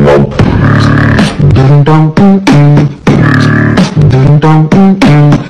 Dum dum mm mm. Dum dum mm.